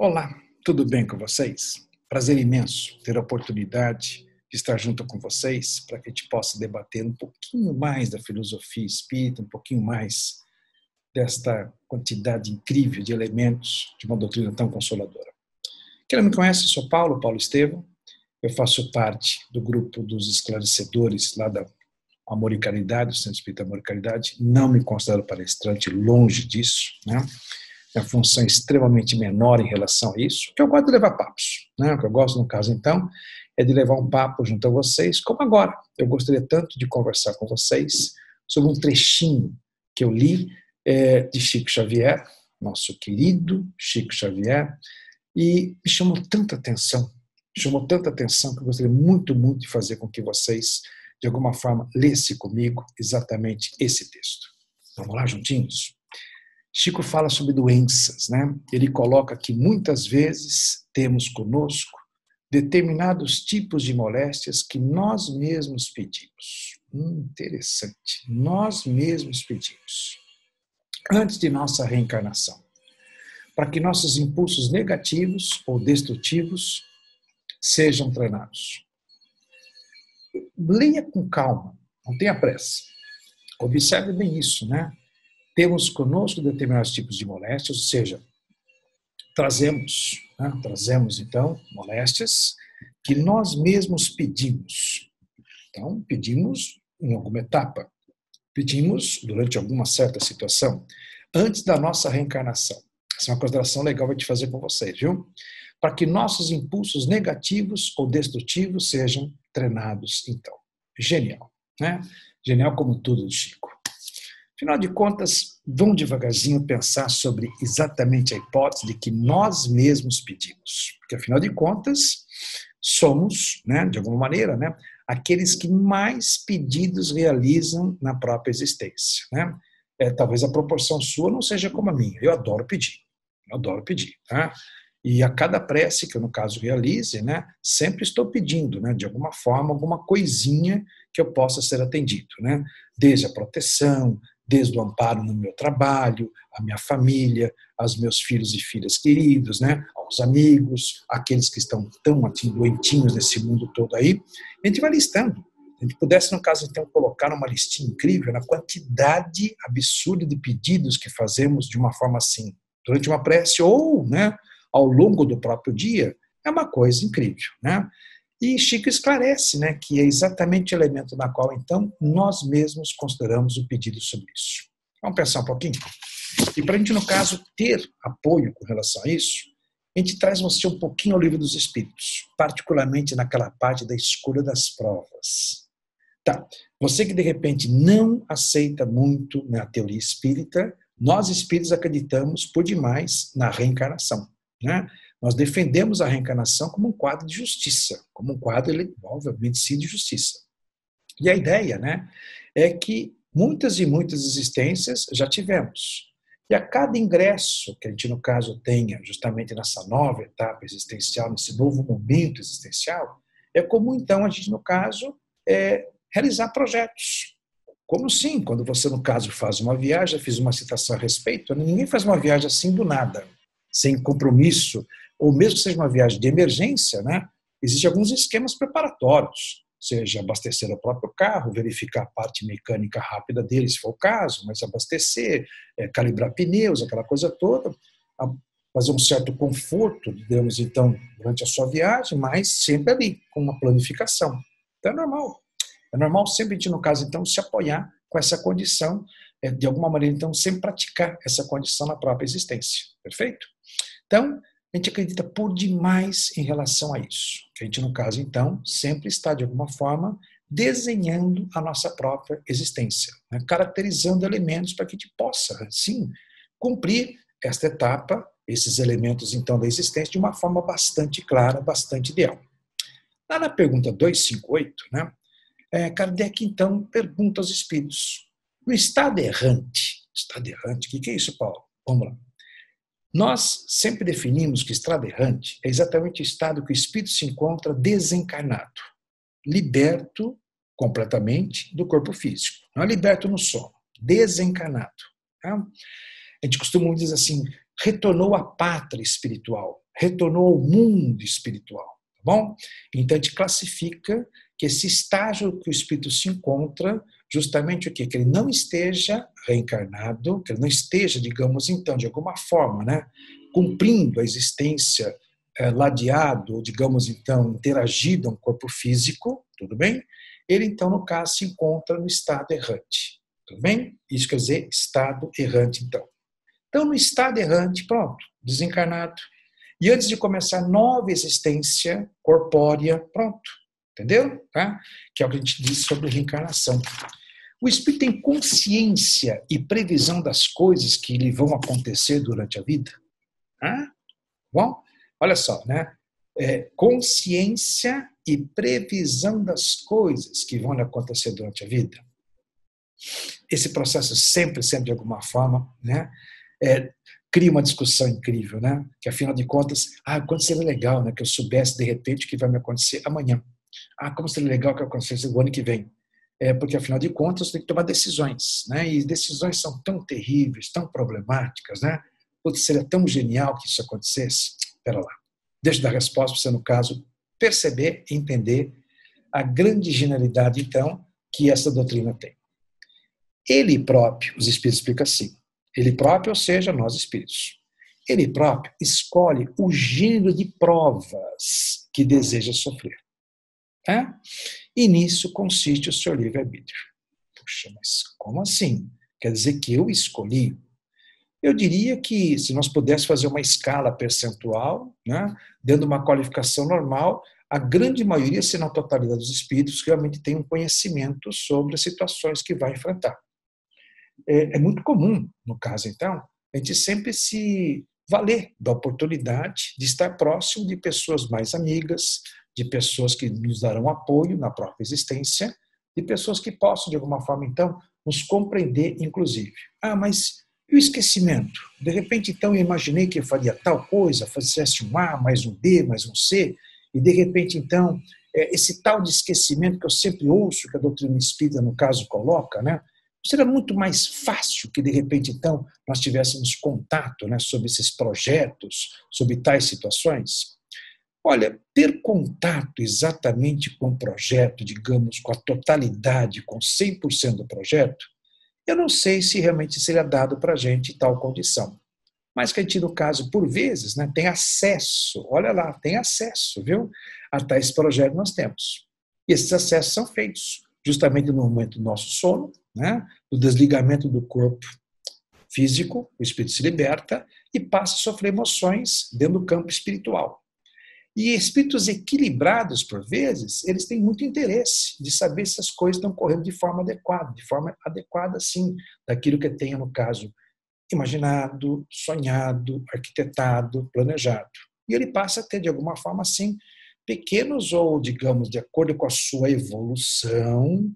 Olá, tudo bem com vocês? Prazer imenso ter a oportunidade de estar junto com vocês para que a gente possa debater um pouquinho mais da filosofia espírita, um pouquinho mais desta quantidade incrível de elementos de uma doutrina tão consoladora. Quem não me conhece, sou Paulo, Paulo Estevam. Eu faço parte do grupo dos esclarecedores lá da Amor e Caridade, do Centro Espírita Amor e Caridade. Não me considero palestrante, longe disso, né? A função extremamente menor em relação a isso, que eu gosto de levar papos. Né? O que eu gosto, no caso, então, é de levar um papo junto a vocês, como agora. Eu gostaria tanto de conversar com vocês sobre um trechinho que eu li é, de Chico Xavier, nosso querido Chico Xavier, e me chamou tanta atenção, chamou tanta atenção que eu gostaria muito, muito de fazer com que vocês, de alguma forma, lessem comigo exatamente esse texto. Vamos lá juntinhos? Chico fala sobre doenças, né? Ele coloca que muitas vezes temos conosco determinados tipos de moléstias que nós mesmos pedimos. Hum, interessante. Nós mesmos pedimos. Antes de nossa reencarnação. Para que nossos impulsos negativos ou destrutivos sejam treinados. Leia com calma, não tenha pressa. Observe bem isso, né? Temos conosco determinados tipos de moléstias, ou seja, trazemos, né, trazemos então moléstias que nós mesmos pedimos. Então, pedimos em alguma etapa, pedimos durante alguma certa situação, antes da nossa reencarnação. Essa é uma consideração legal que eu te fazer com vocês, viu? Para que nossos impulsos negativos ou destrutivos sejam treinados, então. Genial, né? Genial como tudo do Chico. Afinal de contas, vamos devagarzinho pensar sobre exatamente a hipótese de que nós mesmos pedimos. Porque, afinal de contas, somos, né, de alguma maneira, né, aqueles que mais pedidos realizam na própria existência. Né? É, talvez a proporção sua não seja como a minha. Eu adoro pedir. Eu adoro pedir. Tá? E a cada prece que eu, no caso, realize, né, sempre estou pedindo, né, de alguma forma, alguma coisinha que eu possa ser atendido. Né? Desde a proteção, desde o amparo no meu trabalho, a minha família, aos meus filhos e filhas queridos, né, aos amigos, aqueles que estão tão assim, doentinhos nesse mundo todo aí. A gente vai listando. A gente pudesse, no caso, então, colocar uma listinha incrível na quantidade absurda de pedidos que fazemos de uma forma assim, durante uma prece ou né, ao longo do próprio dia, é uma coisa incrível. Né? E Chico esclarece né, que é exatamente o elemento na qual, então, nós mesmos consideramos o pedido sobre isso. Vamos pensar um pouquinho? E para a gente, no caso, ter apoio com relação a isso, a gente traz você um pouquinho ao livro dos Espíritos, particularmente naquela parte da escolha das provas. Tá, você que de repente não aceita muito na teoria espírita, nós espíritos acreditamos por demais na reencarnação. Né? Nós defendemos a reencarnação como um quadro de justiça, como um quadro, ele envolve, obviamente, de justiça. E a ideia né, é que muitas e muitas existências já tivemos. E a cada ingresso que a gente, no caso, tenha justamente nessa nova etapa existencial, nesse novo momento existencial, é comum, então, a gente, no caso, é, realizar projetos. Como sim, quando você, no caso, faz uma viagem, fiz uma citação a respeito, ninguém faz uma viagem assim do nada, sem compromisso, ou mesmo que seja uma viagem de emergência, né, existem alguns esquemas preparatórios, seja abastecer o próprio carro, verificar a parte mecânica rápida dele, se for o caso, mas abastecer, é, calibrar pneus, aquela coisa toda, fazer um certo conforto, digamos, então, durante a sua viagem, mas sempre ali, com uma planificação. Então é normal. É normal sempre no caso, então, se apoiar com essa condição, é, de alguma maneira, então, sempre praticar essa condição na própria existência. Perfeito? Então, a gente acredita por demais em relação a isso. A gente, no caso, então, sempre está, de alguma forma, desenhando a nossa própria existência, né? caracterizando elementos para que a gente possa, sim, cumprir esta etapa, esses elementos, então, da existência, de uma forma bastante clara, bastante ideal. Lá na pergunta 258, né, é, Kardec, então, pergunta aos espíritos, no estado errante, estado errante, o que é isso, Paulo? Vamos lá. Nós sempre definimos que estado errante é exatamente o estado que o espírito se encontra desencarnado, liberto completamente do corpo físico. Não é liberto no sono, desencarnado. Tá? A gente costuma dizer assim, retornou à pátria espiritual, retornou ao mundo espiritual, tá bom? Então a gente classifica que esse estágio que o espírito se encontra, justamente o quê? Que ele não esteja reencarnado, que ele não esteja, digamos então, de alguma forma, né, cumprindo a existência é, ladeado, digamos então, interagido a um corpo físico, tudo bem? Ele então, no caso, se encontra no estado errante, tudo bem? Isso quer dizer estado errante, então. Então, no estado errante, pronto, desencarnado. E antes de começar nova existência corpórea, pronto. Entendeu? Tá? Que é o que a gente diz sobre reencarnação. O espírito tem consciência e previsão das coisas que lhe vão acontecer durante a vida? Hã? Bom, olha só, né? É, consciência e previsão das coisas que vão lhe acontecer durante a vida. Esse processo sempre, sempre de alguma forma, né? É, cria uma discussão incrível, né? Que afinal de contas, ah, quanto seria legal, né? Que eu soubesse de repente o que vai me acontecer amanhã. Ah, como seria legal que acontecesse o ano que vem. É, porque afinal de contas tem que tomar decisões, né? E decisões são tão terríveis, tão problemáticas, né? Putz, seria tão genial que isso acontecesse. Espera lá. Deixa eu dar resposta para você, no caso, perceber, entender a grande genialidade, então, que essa doutrina tem. Ele próprio, os Espíritos explicam assim, ele próprio, ou seja, nós espíritos. Ele próprio escolhe o gênero de provas que deseja sofrer. É? E nisso consiste o seu livre-arbítrio. Puxa, mas como assim? Quer dizer que eu escolhi? Eu diria que se nós pudéssemos fazer uma escala percentual, né, dando uma qualificação normal, a grande maioria, se não a totalidade dos espíritos, realmente tem um conhecimento sobre as situações que vai enfrentar é, é muito comum, no caso, então, a gente sempre se valer da oportunidade de estar próximo de pessoas mais amigas, de pessoas que nos darão apoio na própria existência, de pessoas que possam, de alguma forma, então, nos compreender, inclusive. Ah, mas e o esquecimento? De repente, então, eu imaginei que eu faria tal coisa, fizesse um A, mais um B, mais um C, e de repente, então, é, esse tal de esquecimento que eu sempre ouço, que a doutrina espírita, no caso, coloca, né? Seria muito mais fácil que, de repente, então, nós tivéssemos contato né, sobre esses projetos, sobre tais situações? Olha, ter contato exatamente com o projeto, digamos, com a totalidade, com 100% do projeto, eu não sei se realmente seria dado para a gente tal condição. Mas que a gente, no caso, por vezes, né, tem acesso, olha lá, tem acesso, viu? A tais projetos nós temos. E esses acessos são feitos justamente no momento do nosso sono, né, do desligamento do corpo físico, o espírito se liberta e passa a sofrer emoções dentro do campo espiritual. E espíritos equilibrados, por vezes, eles têm muito interesse de saber se as coisas estão correndo de forma adequada, de forma adequada, sim, daquilo que tenha, no caso, imaginado, sonhado, arquitetado, planejado. E ele passa a ter, de alguma forma, assim, pequenos ou, digamos, de acordo com a sua evolução,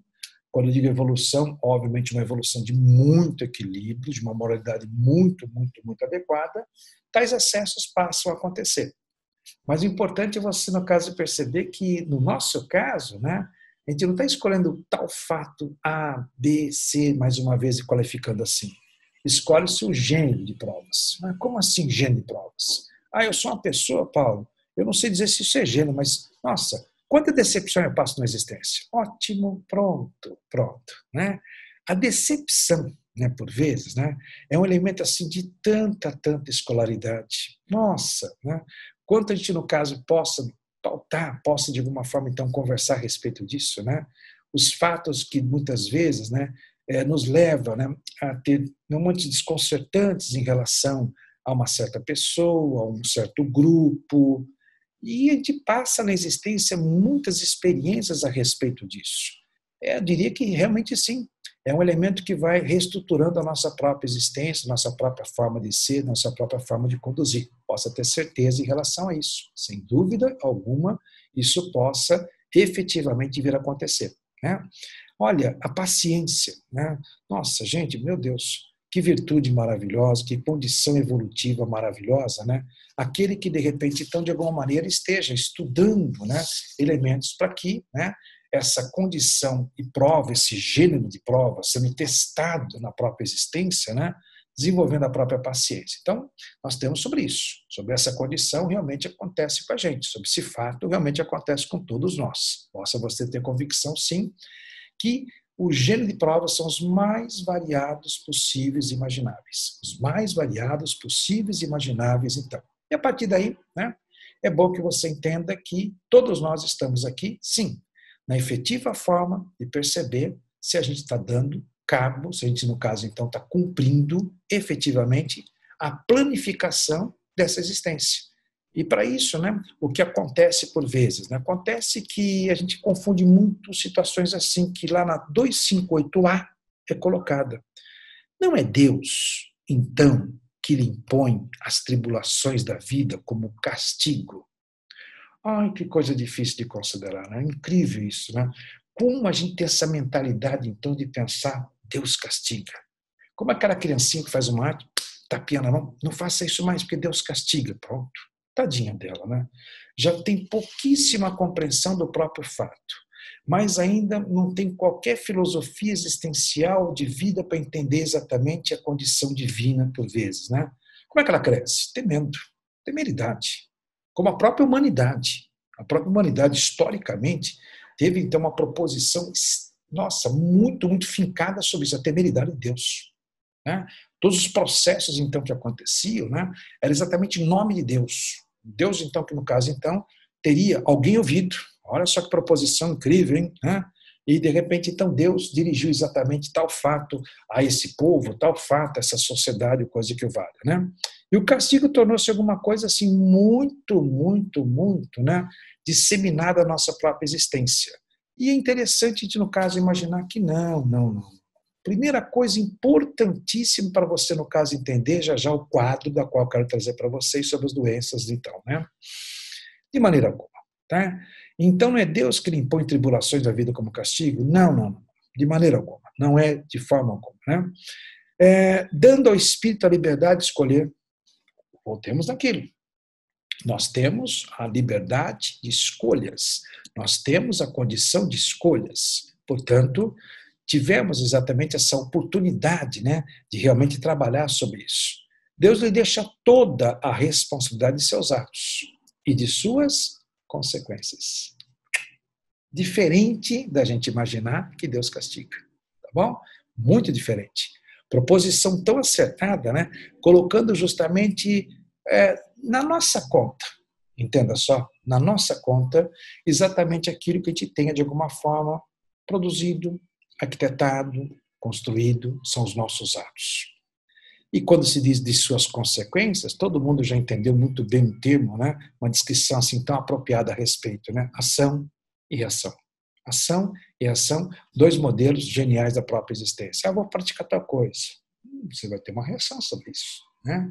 quando eu digo evolução, obviamente uma evolução de muito equilíbrio, de uma moralidade muito, muito, muito adequada, tais acessos passam a acontecer. Mas o importante é você, no caso, perceber que, no nosso caso, né, a gente não está escolhendo tal fato A, B, C, mais uma vez, e qualificando assim. Escolhe-se o gênero de provas. Mas como assim gênero de provas? Ah, eu sou uma pessoa, Paulo, eu não sei dizer se isso é gênero, mas, nossa, Quanta decepção eu passo na existência? Ótimo, pronto, pronto. Né? A decepção, né, por vezes, né, é um elemento assim de tanta, tanta escolaridade. Nossa, né? Quanto a gente, no caso, possa pautar, possa de alguma forma, então, conversar a respeito disso. Né? Os fatos que muitas vezes né, é, nos levam né, a ter momentos desconcertantes em relação a uma certa pessoa, a um certo grupo, e a gente passa na existência muitas experiências a respeito disso. Eu diria que realmente sim, é um elemento que vai reestruturando a nossa própria existência, nossa própria forma de ser, nossa própria forma de conduzir. Possa ter certeza em relação a isso. Sem dúvida alguma, isso possa efetivamente vir a acontecer. Né? Olha, a paciência. Né? Nossa, gente, meu Deus, que virtude maravilhosa, que condição evolutiva maravilhosa, né? Aquele que de repente, então, de alguma maneira, esteja estudando, né, elementos para que, né, essa condição e prova, esse gênero de prova, sendo testado na própria existência, né, desenvolvendo a própria paciência. Então, nós temos sobre isso, sobre essa condição realmente acontece com a gente, sobre esse fato realmente acontece com todos nós. Possa você ter convicção, sim, que o gênero de provas são os mais variados possíveis e imagináveis. Os mais variados possíveis e imagináveis, então. E a partir daí, né, é bom que você entenda que todos nós estamos aqui, sim, na efetiva forma de perceber se a gente está dando cabo, se a gente, no caso, então, está cumprindo efetivamente a planificação dessa existência. E para isso, né, o que acontece por vezes? Né, acontece que a gente confunde muito situações assim, que lá na 258A é colocada. Não é Deus, então, que lhe impõe as tribulações da vida como castigo. Ai, que coisa difícil de considerar, né? É incrível isso, né? Como a gente tem essa mentalidade, então, de pensar, Deus castiga. Como aquela criancinha que faz uma arte, tapinha na mão, não faça isso mais, porque Deus castiga. Pronto. Tadinha dela, né? Já tem pouquíssima compreensão do próprio fato, mas ainda não tem qualquer filosofia existencial de vida para entender exatamente a condição divina, por vezes, né? Como é que ela cresce? Temendo, temeridade. Como a própria humanidade. A própria humanidade, historicamente, teve então uma proposição, nossa, muito, muito fincada sobre isso, a temeridade de Deus. Né? Todos os processos, então, que aconteciam, né, era exatamente em nome de Deus. Deus, então, que no caso, então, teria alguém ouvido. Olha só que proposição incrível, hein? E, de repente, então, Deus dirigiu exatamente tal fato a esse povo, tal fato a essa sociedade, coisa que o valha, né? E o castigo tornou-se alguma coisa, assim, muito, muito, muito, né? Disseminada à nossa própria existência. E é interessante, no caso, imaginar que não, não, não. Primeira coisa importantíssima para você, no caso, entender já já o quadro da qual eu quero trazer para vocês sobre as doenças, então, né? De maneira alguma, tá? Então não é Deus que lhe impõe tribulações da vida como castigo? Não, não, não. De maneira alguma. Não é de forma alguma, né? É, dando ao Espírito a liberdade de escolher, voltemos naquilo. Nós temos a liberdade de escolhas, nós temos a condição de escolhas. Portanto, tivemos exatamente essa oportunidade né, de realmente trabalhar sobre isso. Deus lhe deixa toda a responsabilidade de seus atos e de suas consequências. Diferente da gente imaginar que Deus castiga, tá bom? Muito diferente. Proposição tão acertada, né? Colocando justamente é, na nossa conta, entenda só, na nossa conta, exatamente aquilo que a gente tenha de alguma forma produzido, arquitetado, construído, são os nossos atos. E quando se diz de suas consequências, todo mundo já entendeu muito bem o termo, né? uma descrição assim tão apropriada a respeito, né? ação e reação. Ação e reação, dois modelos geniais da própria existência. Ah, vou praticar tal coisa. Hum, você vai ter uma reação sobre isso. Né?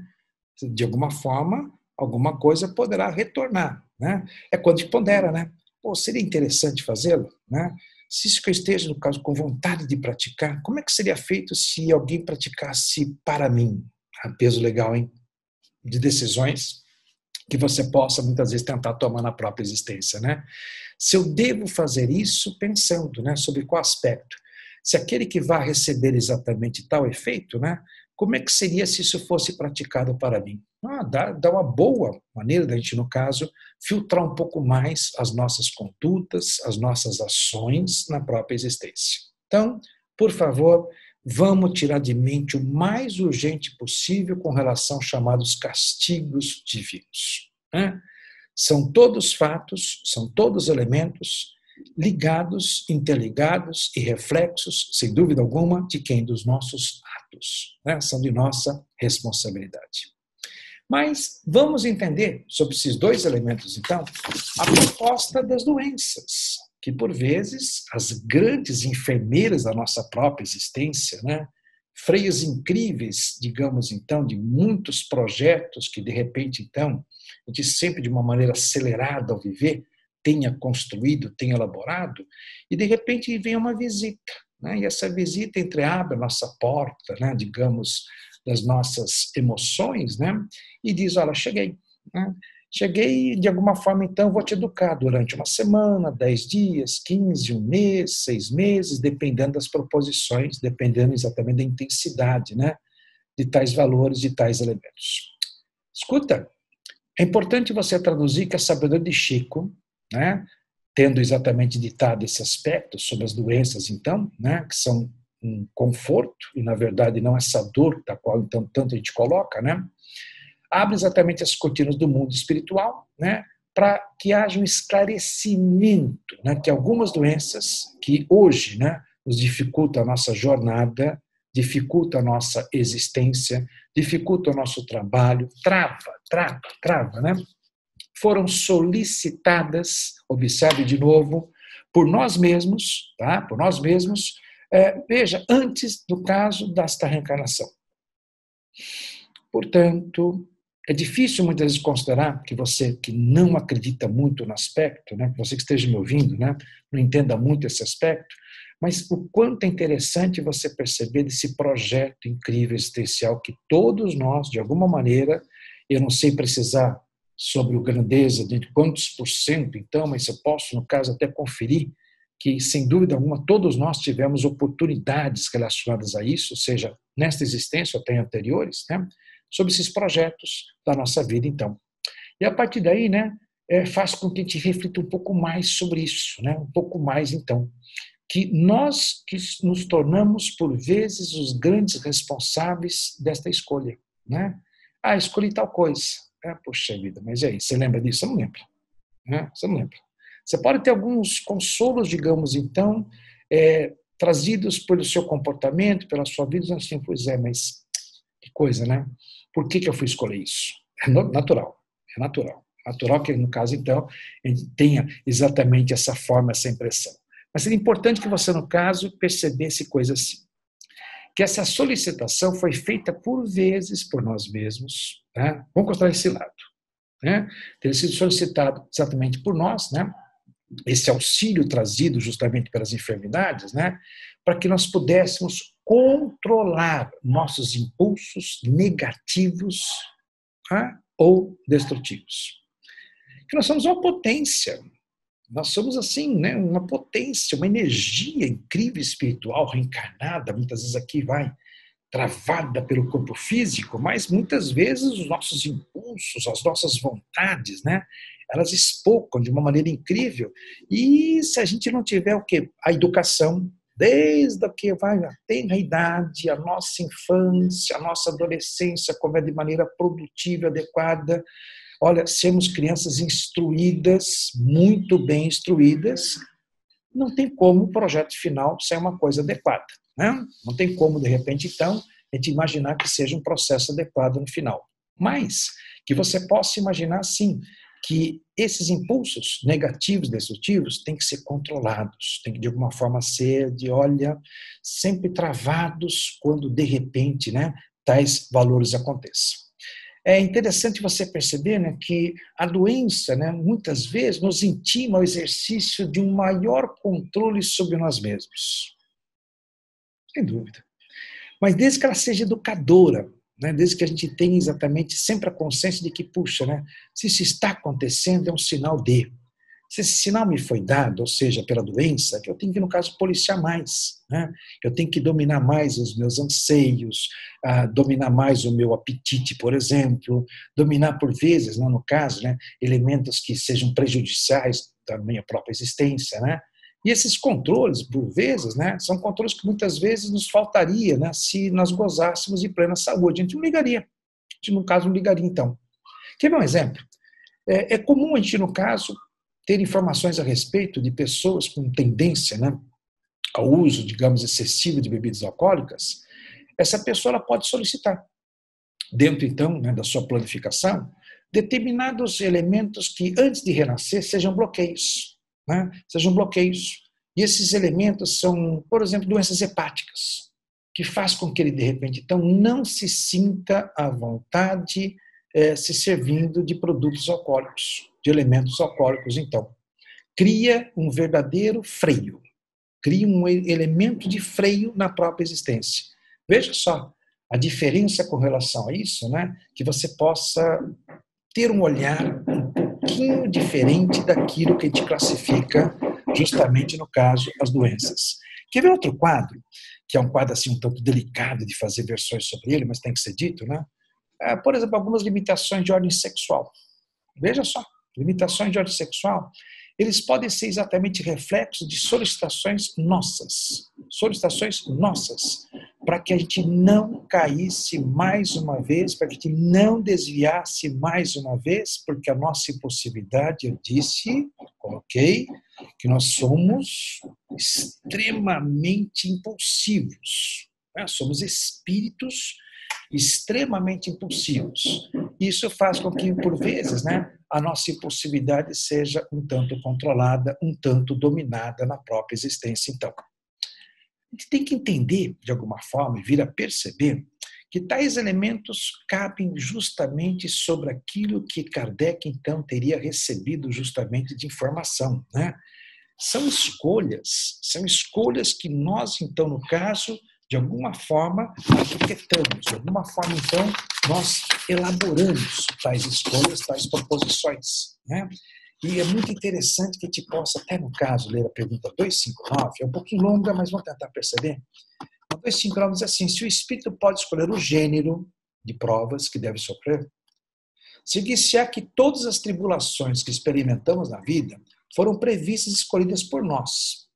De alguma forma, alguma coisa poderá retornar. Né? É quando te pondera, né? Pô, seria interessante fazê-lo, né? Se isso que eu esteja, no caso, com vontade de praticar, como é que seria feito se alguém praticasse para mim? A ah, peso legal, hein? De decisões que você possa muitas vezes tentar tomar na própria existência, né? Se eu devo fazer isso pensando, né, sobre qual aspecto? Se aquele que vai receber exatamente tal efeito, né, como é que seria se isso fosse praticado para mim? Ah, dá, dá uma boa maneira da gente, no caso, filtrar um pouco mais as nossas condutas, as nossas ações na própria existência. Então, por favor, vamos tirar de mente o mais urgente possível com relação aos chamados castigos divinos. Né? São todos fatos, são todos elementos ligados, interligados e reflexos, sem dúvida alguma, de quem? Dos nossos atos. Né? São de nossa responsabilidade. Mas vamos entender sobre esses dois elementos, então, a proposta das doenças, que por vezes as grandes enfermeiras da nossa própria existência, né, freios incríveis, digamos então, de muitos projetos que de repente então, a gente sempre de uma maneira acelerada ao viver, tenha construído, tenha elaborado, e de repente vem uma visita. Né? E essa visita entreabre a nossa porta, né? digamos, das nossas emoções, né? e diz: Olha, cheguei. Né? Cheguei, de alguma forma, então, vou te educar durante uma semana, dez dias, quinze, um mês, seis meses, dependendo das proposições, dependendo exatamente da intensidade, né? de tais valores, de tais elementos. Escuta, é importante você traduzir que a sabedoria de Chico, né, tendo exatamente ditado esse aspecto sobre as doenças, então, né, que são um conforto e na verdade não essa dor da qual então tanto a gente coloca, né, abre exatamente as cortinas do mundo espiritual, né, para que haja um esclarecimento, né, que algumas doenças que hoje, né, nos dificultam a nossa jornada, dificulta a nossa existência, dificulta o nosso trabalho, trava, trava, trava, né? Foram solicitadas, observe de novo, por nós mesmos, tá? Por nós mesmos, é, veja, antes do caso desta reencarnação. Portanto, é difícil muitas vezes considerar que você que não acredita muito no aspecto, né, você que esteja me ouvindo, né, não entenda muito esse aspecto, mas o quanto é interessante você perceber desse projeto incrível existencial que todos nós, de alguma maneira, eu não sei precisar sobre o grandeza de quantos por cento, então, mas eu posso, no caso, até conferir que, sem dúvida alguma, todos nós tivemos oportunidades relacionadas a isso, seja nesta existência ou até anteriores, né, sobre esses projetos da nossa vida, então. E a partir daí, né, é, faz com que a gente reflita um pouco mais sobre isso, né, um pouco mais, então que nós que nos tornamos, por vezes, os grandes responsáveis desta escolha. Né? Ah, escolhi tal coisa. Ah, poxa vida, mas e aí? Você lembra disso? Você não lembra. Né? Você não lembra. Você pode ter alguns consolos, digamos, então, é, trazidos pelo seu comportamento, pela sua vida, assim, pois é, mas que coisa, né? Por que, que eu fui escolher isso? É natural, é natural. É natural que, no caso, então, gente tenha exatamente essa forma, essa impressão. Mas seria importante que você, no caso, percebesse coisas assim. Que essa solicitação foi feita por vezes por nós mesmos. Né? Vamos considerar esse lado. Né? Ter sido solicitado exatamente por nós, né? esse auxílio trazido justamente pelas enfermidades, né? para que nós pudéssemos controlar nossos impulsos negativos né? ou destrutivos. Que nós somos uma potência, nós somos assim, né, uma potência, uma energia incrível espiritual reencarnada, muitas vezes aqui vai travada pelo corpo físico, mas muitas vezes os nossos impulsos, as nossas vontades, né, elas espocam de uma maneira incrível. E se a gente não tiver o que a educação, desde que vai a tenra idade, a nossa infância, a nossa adolescência, como é de maneira produtiva, adequada, Olha, sermos crianças instruídas, muito bem instruídas, não tem como o projeto final ser uma coisa adequada. Né? Não tem como, de repente, então, a gente imaginar que seja um processo adequado no final. Mas que você possa imaginar, sim, que esses impulsos negativos, destrutivos, têm que ser controlados, têm que de alguma forma ser de, olha, sempre travados quando de repente, né, tais valores aconteçam. É interessante você perceber né, que a doença, né, muitas vezes, nos intima ao exercício de um maior controle sobre nós mesmos. Sem dúvida. Mas desde que ela seja educadora, né, desde que a gente tenha exatamente sempre a consciência de que, puxa, né, se isso está acontecendo, é um sinal de se esse sinal me foi dado, ou seja, pela doença, que eu tenho que, no caso, policiar mais. Né? Eu tenho que dominar mais os meus anseios, uh, dominar mais o meu apetite, por exemplo, dominar, por vezes, né, no caso, né, elementos que sejam prejudiciais da minha própria existência. Né? E esses controles, por vezes, né, são controles que muitas vezes nos faltaria né, se nós gozássemos de plena saúde. A gente não ligaria. A gente, no caso, não ligaria, então. Quer ver um exemplo? É, é comum a gente, no caso, ter informações a respeito de pessoas com tendência né, ao uso, digamos, excessivo de bebidas alcoólicas, essa pessoa ela pode solicitar, dentro então né, da sua planificação, determinados elementos que, antes de renascer, sejam bloqueios. Né, sejam bloqueios. E esses elementos são, por exemplo, doenças hepáticas, que faz com que ele, de repente, então, não se sinta à vontade eh, se servindo de produtos alcoólicos de elementos alcoólicos, então. Cria um verdadeiro freio, cria um elemento de freio na própria existência. Veja só a diferença com relação a isso, né? Que você possa ter um olhar pouquinho diferente daquilo que a gente classifica justamente no caso as doenças. Quer ver outro quadro que é um quadro assim um tanto delicado de fazer versões sobre ele, mas tem que ser dito, né? É, por exemplo, algumas limitações de ordem sexual. Veja só, limitações de ordem sexual, eles podem ser exatamente reflexos de solicitações nossas, solicitações nossas, para que a gente não caísse mais uma vez, para que a gente não desviasse mais uma vez, porque a nossa impossibilidade, eu disse, coloquei, que nós somos extremamente impulsivos, né? somos espíritos extremamente impulsivos. Isso faz com que, por vezes, né, a nossa impulsividade seja um tanto controlada, um tanto dominada na própria existência. Então, a gente tem que entender, de alguma forma, e vir a perceber que tais elementos cabem justamente sobre aquilo que Kardec, então, teria recebido justamente de informação. Né? São escolhas, são escolhas que nós, então, no caso, de alguma forma, arquitetamos, de alguma forma, então, nós elaboramos tais escolhas, tais proposições. Né? E é muito interessante que a gente possa, até no caso, ler a pergunta 259, é um pouquinho longa, mas vamos tentar perceber. A 259 diz assim: se o espírito pode escolher o gênero de provas que deve sofrer, seguir-se-á que todas as tribulações que experimentamos na vida foram previstas e escolhidas por nós,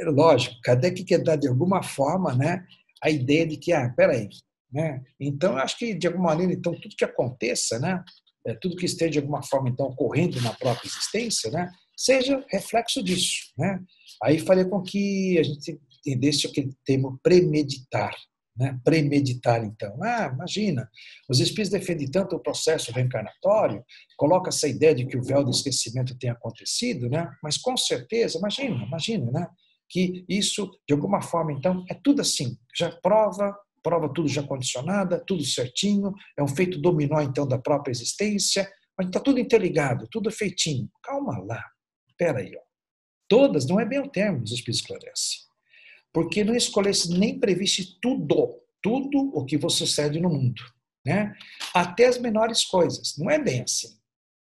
é lógico, Kardec quer dar de alguma forma né, a ideia de que, ah, peraí, né? Então, acho que de alguma maneira, então, tudo que aconteça, né, é, tudo que esteja de alguma forma então ocorrendo na própria existência, né, seja reflexo disso, né? Aí faria com que a gente entendesse aquele termo premeditar, né? Premeditar, então. Ah, imagina, os espíritos defendem tanto o processo reencarnatório, coloca essa ideia de que o véu do esquecimento tem acontecido, né? Mas com certeza, imagina, imagina, né? Que isso, de alguma forma, então, é tudo assim, já prova, prova tudo já condicionada, tudo certinho, é um feito dominó, então, da própria existência, mas está tudo interligado, tudo feitinho. Calma lá, espera aí. Ó. Todas, não é bem o termo, os Espíritos esclarecem. Porque não escolhesse nem previste tudo, tudo o que você sucede no mundo. Né? Até as menores coisas. Não é bem assim.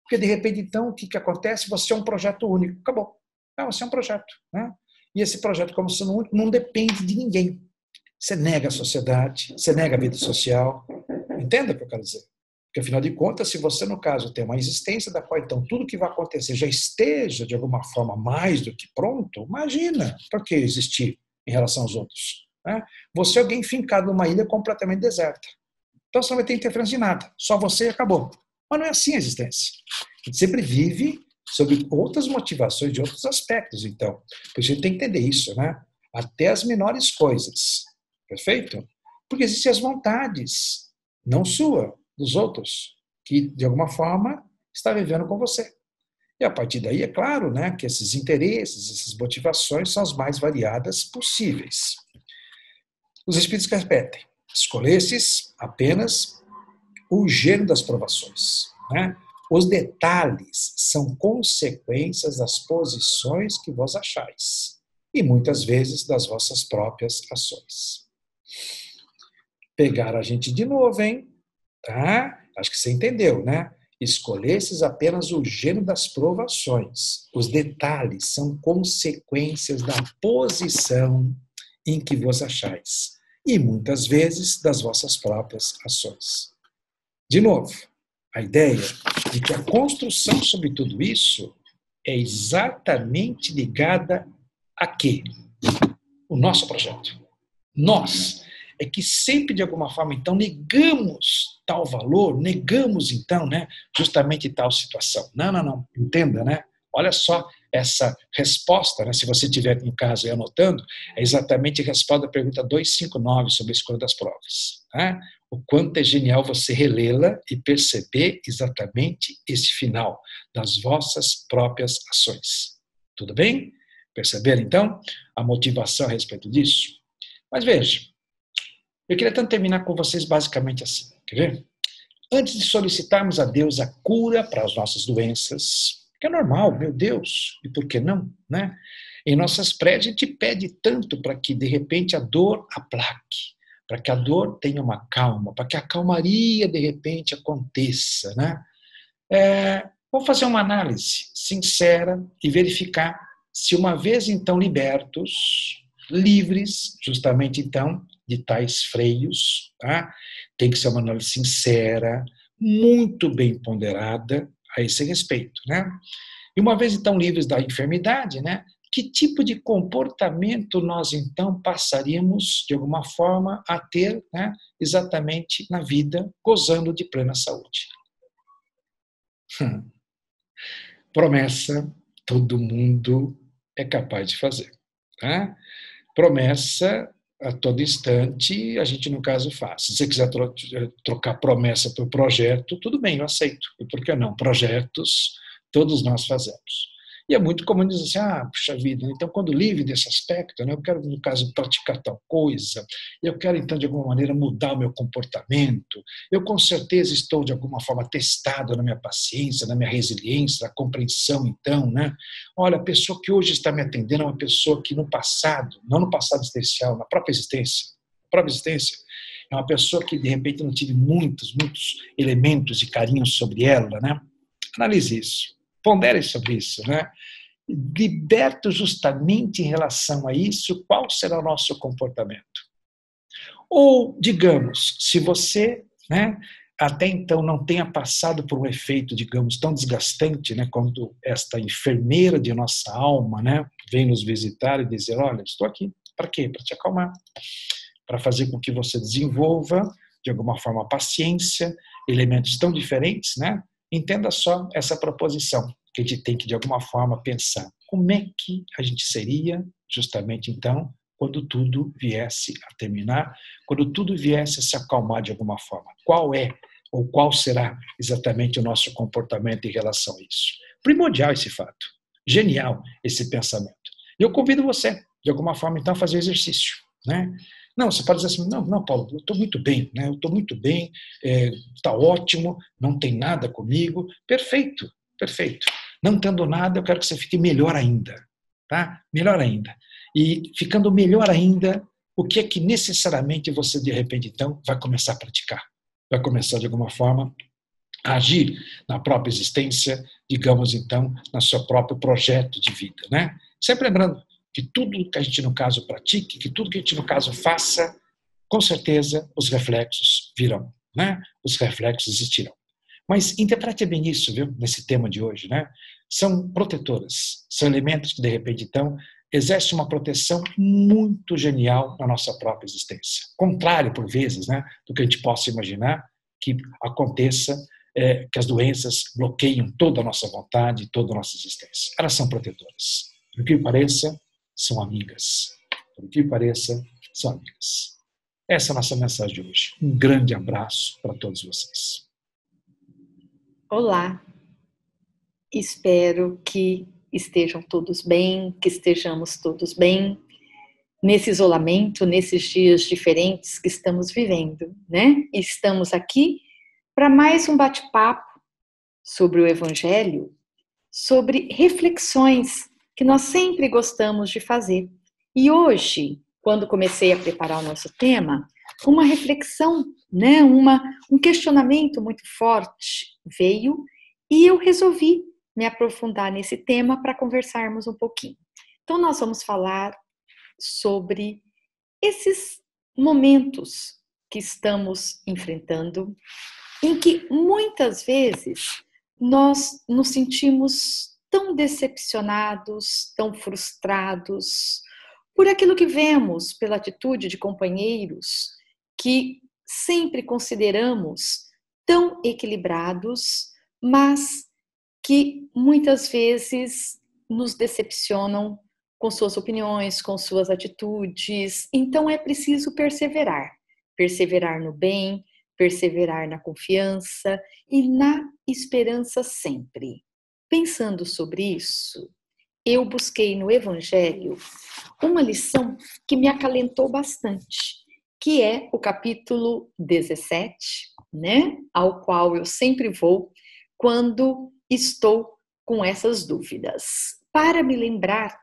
Porque, de repente, então, o que, que acontece? Você é um projeto único. Acabou. Não, você é um projeto. Né? E esse projeto, como sendo único, não depende de ninguém. Você nega a sociedade, você nega a vida social. Entenda o que eu quero dizer? Porque, afinal de contas, se você, no caso, tem uma existência da qual, então, tudo que vai acontecer já esteja, de alguma forma, mais do que pronto, imagina, para que existir em relação aos outros? Né? Você é alguém fincado numa ilha completamente deserta. Então, você não vai ter interferência de nada. Só você e acabou. Mas não é assim a existência. A gente sempre vive sobre outras motivações de outros aspectos, então. A gente tem que entender isso, né? Até as menores coisas. Perfeito? Porque existem as vontades, não sua, dos outros, que de alguma forma está vivendo com você. E a partir daí, é claro, né, que esses interesses, essas motivações são as mais variadas possíveis. Os espíritos que repetem, escolhesses apenas o gênero das provações. Né? Os detalhes são consequências das posições que vos achais e muitas vezes das vossas próprias ações. Pegar a gente de novo, hein? Tá? Acho que você entendeu, né? Escolhesses apenas o gênero das provações. Os detalhes são consequências da posição em que vos achais e muitas vezes das vossas próprias ações. De novo, a ideia de que a construção sobre tudo isso é exatamente ligada a quê? O nosso projeto. Nós é que sempre de alguma forma então negamos tal valor, negamos então, né, justamente tal situação. Não, não, não, entenda, né? Olha só essa resposta, né, se você tiver em casa anotando, é exatamente a resposta da pergunta 259 sobre a escolha das provas. Né? O quanto é genial você relê-la e perceber exatamente esse final das vossas próprias ações. Tudo bem? Perceberam então a motivação a respeito disso? Mas veja, eu queria tanto terminar com vocês basicamente assim, quer ver? Antes de solicitarmos a Deus a cura para as nossas doenças, que é normal, meu Deus, e por que não, né? Em nossas preces, a gente pede tanto para que, de repente, a dor aplaque, para que a dor tenha uma calma, para que a calmaria, de repente, aconteça, né? É, vou fazer uma análise sincera e verificar se, uma vez então libertos, livres, justamente então, de tais freios, tá? Tem que ser uma análise sincera, muito bem ponderada a esse respeito, né? E uma vez então livres da enfermidade, né? Que tipo de comportamento nós então passaríamos de alguma forma a ter, né? Exatamente na vida, gozando de plena saúde. Hum. Promessa, todo mundo é capaz de fazer. Tá? Promessa, a todo instante, a gente, no caso, faz. Se você quiser trocar promessa por projeto, tudo bem, eu aceito. E por que não? Projetos, todos nós fazemos. E é muito comum dizer assim, ah, puxa vida, então quando livre desse aspecto, né, eu quero, no caso, praticar tal coisa, eu quero, então, de alguma maneira, mudar o meu comportamento, eu com certeza estou, de alguma forma, testado na minha paciência, na minha resiliência, na compreensão, então, né? Olha, a pessoa que hoje está me atendendo é uma pessoa que no passado, não no passado existencial, na própria existência, na própria existência, é uma pessoa que, de repente, não tive muitos, muitos elementos de carinho sobre ela, né? Analise isso pondere sobre isso, né? Liberto justamente em relação a isso, qual será o nosso comportamento? Ou, digamos, se você, né, até então não tenha passado por um efeito, digamos, tão desgastante, né, quando esta enfermeira de nossa alma, né, vem nos visitar e dizer, olha, estou aqui, para quê? Para te acalmar, para fazer com que você desenvolva de alguma forma a paciência, elementos tão diferentes, né, Entenda só essa proposição, que a gente tem que, de alguma forma, pensar como é que a gente seria, justamente então, quando tudo viesse a terminar, quando tudo viesse a se acalmar de alguma forma. Qual é ou qual será exatamente o nosso comportamento em relação a isso? Primordial esse fato. Genial esse pensamento. E eu convido você, de alguma forma, então, a fazer exercício. Né? Não, você pode dizer assim, não, não, Paulo, eu estou muito bem, né? eu estou muito bem, está é, ótimo, não tem nada comigo. Perfeito, perfeito. Não tendo nada, eu quero que você fique melhor ainda, tá? Melhor ainda. E ficando melhor ainda, o que é que necessariamente você, de repente, então, vai começar a praticar? Vai começar, de alguma forma, a agir na própria existência, digamos, então, no seu próprio projeto de vida, né? Sempre lembrando, que tudo que a gente, no caso, pratique, que tudo que a gente, no caso, faça, com certeza os reflexos virão, né? Os reflexos existirão. Mas interprete bem isso, viu, nesse tema de hoje, né? São protetoras, são elementos que, de repente, então, exercem uma proteção muito genial na nossa própria existência. Contrário, por vezes, né, do que a gente possa imaginar que aconteça, é, que as doenças bloqueiam toda a nossa vontade, toda a nossa existência. Elas são protetoras. Por que pareça, são amigas. Por que pareça, são amigas. Essa é a nossa mensagem de hoje. Um grande abraço para todos vocês. Olá. Espero que estejam todos bem, que estejamos todos bem nesse isolamento, nesses dias diferentes que estamos vivendo, né? Estamos aqui para mais um bate-papo sobre o Evangelho, sobre reflexões que nós sempre gostamos de fazer. E hoje, quando comecei a preparar o nosso tema, uma reflexão, né, uma, um questionamento muito forte veio e eu resolvi me aprofundar nesse tema para conversarmos um pouquinho. Então, nós vamos falar sobre esses momentos que estamos enfrentando, em que muitas vezes nós nos sentimos tão decepcionados, tão frustrados por aquilo que vemos, pela atitude de companheiros que sempre consideramos tão equilibrados, mas que muitas vezes nos decepcionam com suas opiniões, com suas atitudes. Então é preciso perseverar, perseverar no bem, perseverar na confiança e na esperança sempre. Pensando sobre isso, eu busquei no Evangelho uma lição que me acalentou bastante, que é o capítulo 17, né? Ao qual eu sempre vou quando estou com essas dúvidas, para me lembrar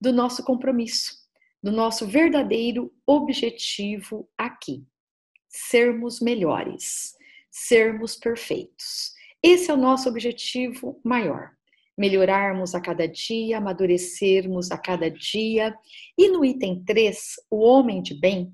do nosso compromisso, do nosso verdadeiro objetivo aqui: sermos melhores, sermos perfeitos. Esse é o nosso objetivo maior. melhorarmos a cada dia, amadurecermos a cada dia. E no item 3, o homem de bem,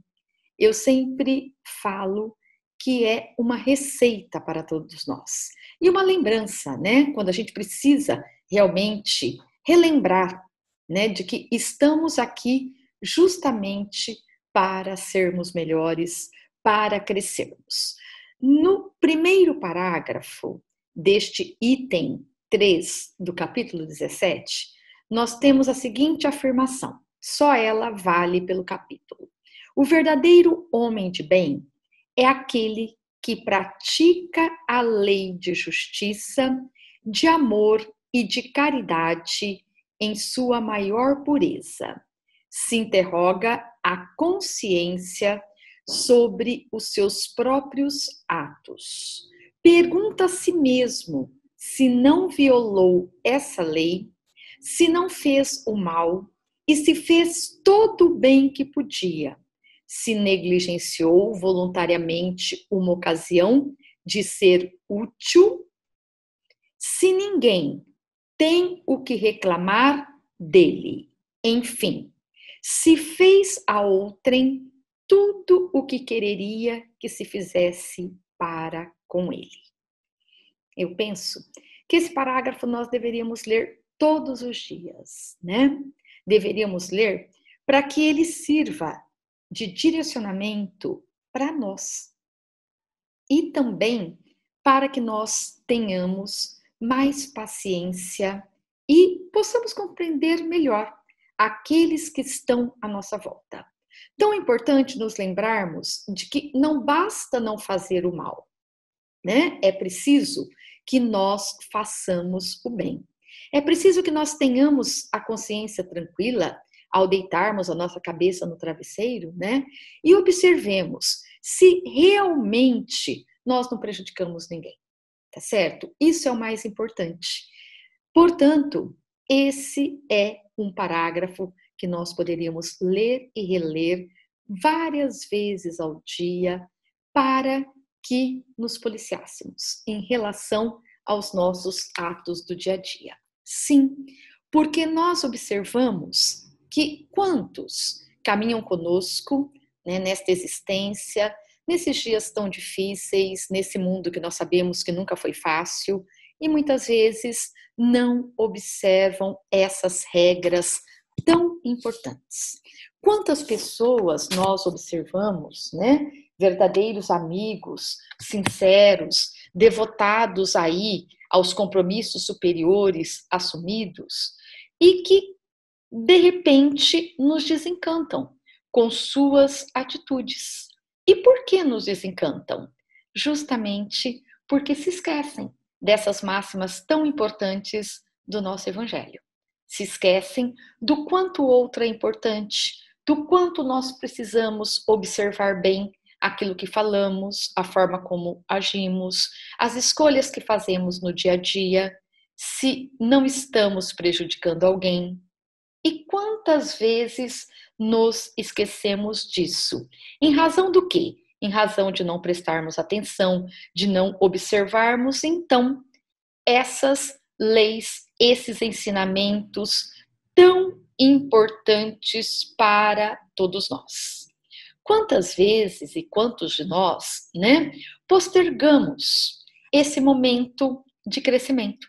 eu sempre falo que é uma receita para todos nós. E uma lembrança, né? Quando a gente precisa realmente relembrar, né, de que estamos aqui justamente para sermos melhores, para crescermos. No primeiro parágrafo deste item 3 do capítulo 17, nós temos a seguinte afirmação: só ela vale pelo capítulo. O verdadeiro homem de bem é aquele que pratica a lei de justiça, de amor e de caridade em sua maior pureza. Se interroga a consciência sobre os seus próprios atos. Pergunta a si mesmo se não violou essa lei, se não fez o mal e se fez todo o bem que podia, se negligenciou voluntariamente uma ocasião de ser útil, se ninguém tem o que reclamar dele. Enfim, se fez a outrem tudo o que quereria que se fizesse para com ele. Eu penso que esse parágrafo nós deveríamos ler todos os dias, né? Deveríamos ler para que ele sirva de direcionamento para nós e também para que nós tenhamos mais paciência e possamos compreender melhor aqueles que estão à nossa volta. Tão importante nos lembrarmos de que não basta não fazer o mal, né? É preciso que nós façamos o bem. É preciso que nós tenhamos a consciência tranquila ao deitarmos a nossa cabeça no travesseiro, né? E observemos se realmente nós não prejudicamos ninguém, tá certo? Isso é o mais importante. Portanto, esse é um parágrafo que nós poderíamos ler e reler várias vezes ao dia para que nos policiássemos em relação aos nossos atos do dia a dia. Sim, porque nós observamos que quantos caminham conosco né, nesta existência, nesses dias tão difíceis, nesse mundo que nós sabemos que nunca foi fácil, e muitas vezes não observam essas regras tão importantes. Quantas pessoas nós observamos, né? Verdadeiros amigos, sinceros, devotados aí aos compromissos superiores assumidos e que de repente nos desencantam com suas atitudes. E por que nos desencantam? Justamente porque se esquecem dessas máximas tão importantes do nosso evangelho. Se esquecem do quanto outra é importante, do quanto nós precisamos observar bem aquilo que falamos, a forma como agimos, as escolhas que fazemos no dia a dia, se não estamos prejudicando alguém. E quantas vezes nos esquecemos disso? Em razão do quê? Em razão de não prestarmos atenção, de não observarmos, então, essas leis, esses ensinamentos tão importantes para todos nós. Quantas vezes e quantos de nós, né, postergamos esse momento de crescimento?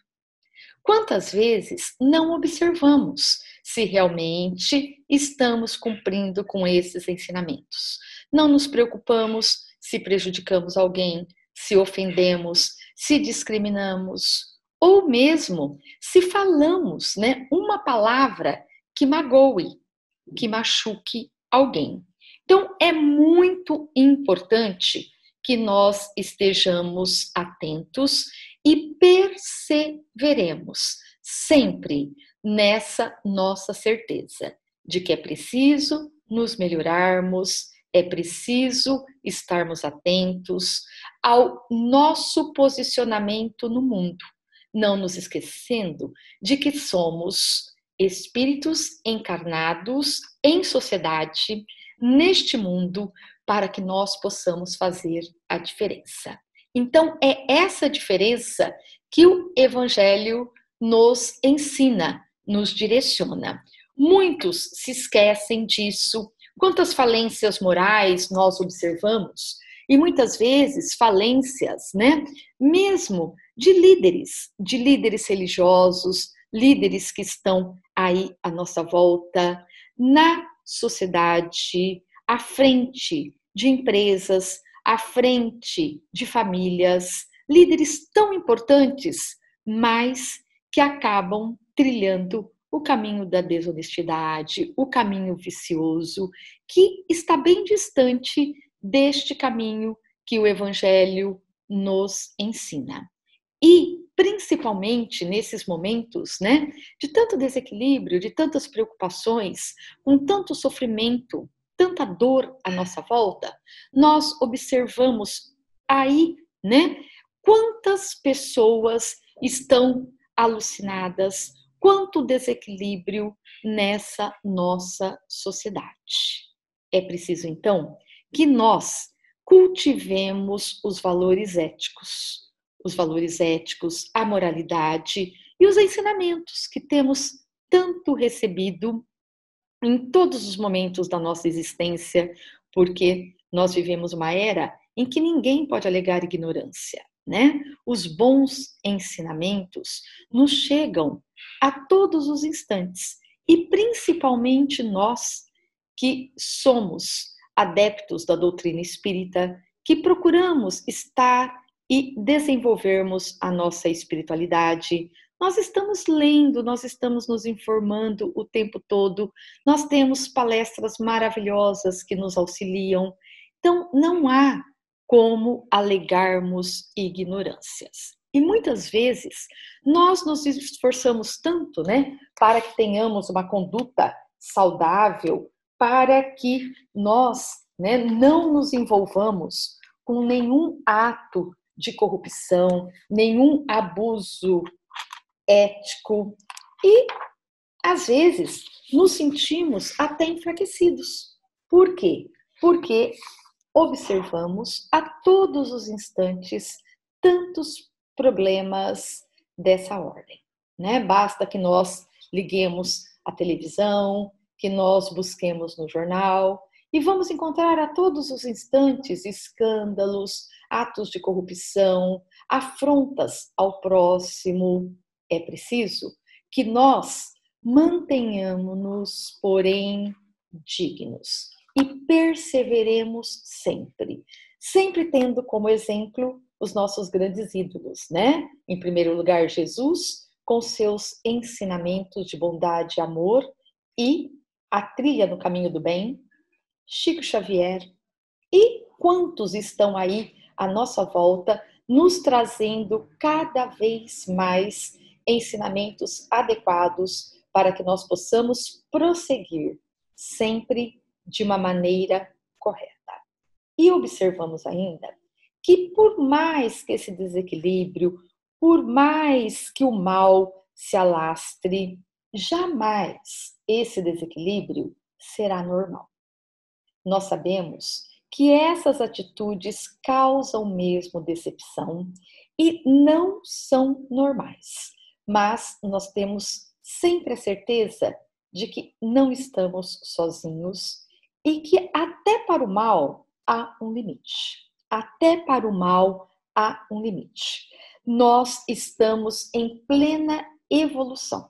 Quantas vezes não observamos se realmente estamos cumprindo com esses ensinamentos? Não nos preocupamos se prejudicamos alguém, se ofendemos, se discriminamos, ou mesmo se falamos, né, uma palavra que magoe, que machuque alguém. Então, é muito importante que nós estejamos atentos e perseveremos sempre nessa nossa certeza de que é preciso nos melhorarmos, é preciso estarmos atentos ao nosso posicionamento no mundo, não nos esquecendo de que somos espíritos encarnados em sociedade neste mundo para que nós possamos fazer a diferença. Então, é essa diferença que o Evangelho nos ensina, nos direciona. Muitos se esquecem disso. Quantas falências morais nós observamos? E muitas vezes falências, né? Mesmo de líderes, de líderes religiosos, líderes que estão aí à nossa volta, na sociedade, à frente de empresas, à frente de famílias, líderes tão importantes, mas que acabam trilhando o caminho da desonestidade, o caminho vicioso, que está bem distante deste caminho que o Evangelho nos ensina. E, principalmente nesses momentos né, de tanto desequilíbrio, de tantas preocupações, com tanto sofrimento, tanta dor à nossa volta, nós observamos aí, né, quantas pessoas estão alucinadas, quanto desequilíbrio nessa nossa sociedade. É preciso, então, que nós cultivemos os valores éticos, os valores éticos, a moralidade e os ensinamentos que temos tanto recebido em todos os momentos da nossa existência, porque nós vivemos uma era em que ninguém pode alegar ignorância, né? Os bons ensinamentos nos chegam a todos os instantes e principalmente nós que somos adeptos da doutrina espírita, que procuramos estar e desenvolvermos a nossa espiritualidade. Nós estamos lendo, nós estamos nos informando o tempo todo, nós temos palestras maravilhosas que nos auxiliam. Então, não há como alegarmos ignorâncias. E muitas vezes nós nos esforçamos tanto, né, para que tenhamos uma conduta saudável, para que nós, né, não nos envolvamos com nenhum ato de corrupção, nenhum abuso ético e às vezes nos sentimos até enfraquecidos. Por quê? Porque observamos a todos os instantes tantos problemas dessa ordem, né? Basta que nós liguemos a televisão, que nós busquemos no jornal e vamos encontrar a todos os instantes escândalos, atos de corrupção, afrontas ao próximo. É preciso que nós mantenhamos-nos, porém, dignos e perseveremos sempre, sempre tendo como exemplo os nossos grandes ídolos, né? Em primeiro lugar, Jesus, com seus ensinamentos de bondade e amor e a trilha no caminho do bem, Chico Xavier e quantos estão aí à nossa volta, nos trazendo cada vez mais ensinamentos adequados para que nós possamos prosseguir sempre de uma maneira correta. E observamos ainda que, por mais que esse desequilíbrio, por mais que o mal se alastre, jamais esse desequilíbrio será normal. Nós sabemos que essas atitudes causam mesmo decepção e não são normais. Mas nós temos sempre a certeza de que não estamos sozinhos e que até para o mal há um limite. Até para o mal há um limite. Nós estamos em plena evolução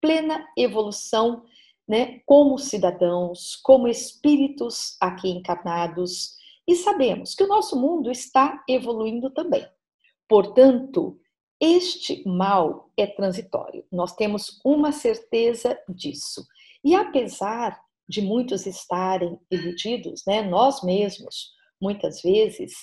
plena evolução né, como cidadãos, como espíritos aqui encarnados, e sabemos que o nosso mundo está evoluindo também. Portanto, este mal é transitório. Nós temos uma certeza disso. E apesar de muitos estarem iludidos, né, nós mesmos, muitas vezes,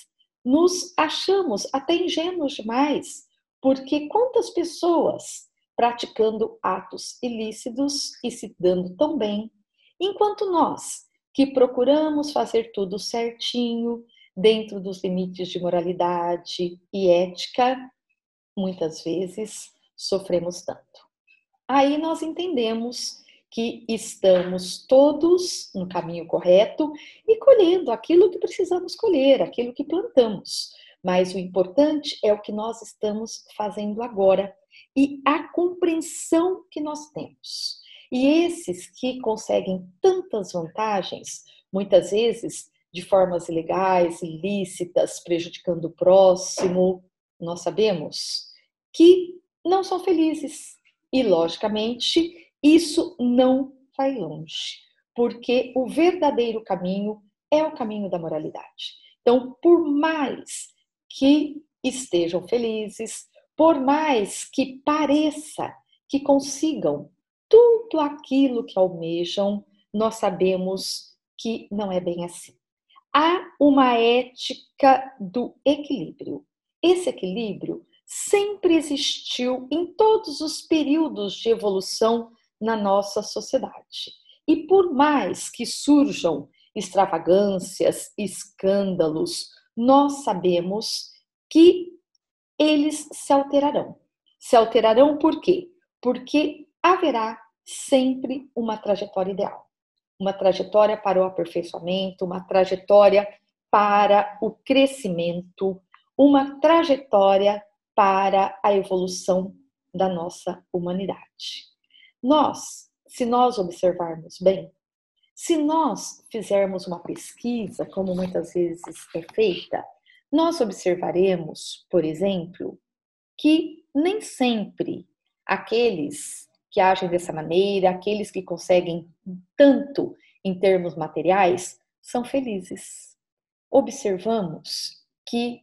nos achamos até ingênuos demais, porque quantas pessoas praticando atos ilícitos e se dando tão bem, enquanto nós, que procuramos fazer tudo certinho, dentro dos limites de moralidade e ética, muitas vezes sofremos tanto. Aí nós entendemos que estamos todos no caminho correto e colhendo aquilo que precisamos colher, aquilo que plantamos. Mas o importante é o que nós estamos fazendo agora e a compreensão que nós temos. E esses que conseguem tantas vantagens, muitas vezes de formas ilegais, ilícitas, prejudicando o próximo, nós sabemos que não são felizes. E, logicamente, isso não vai longe, porque o verdadeiro caminho é o caminho da moralidade. Então, por mais que estejam felizes, por mais que pareça que consigam tudo aquilo que almejam, nós sabemos que não é bem assim há uma ética do equilíbrio. Esse equilíbrio sempre existiu em todos os períodos de evolução na nossa sociedade. E por mais que surjam extravagâncias, escândalos, nós sabemos que eles se alterarão. Se alterarão por quê? Porque haverá sempre uma trajetória ideal uma trajetória para o aperfeiçoamento, uma trajetória para o crescimento, uma trajetória para a evolução da nossa humanidade. Nós, se nós observarmos bem, se nós fizermos uma pesquisa, como muitas vezes é feita, nós observaremos, por exemplo, que nem sempre aqueles que agem dessa maneira, aqueles que conseguem tanto em termos materiais, são felizes. Observamos que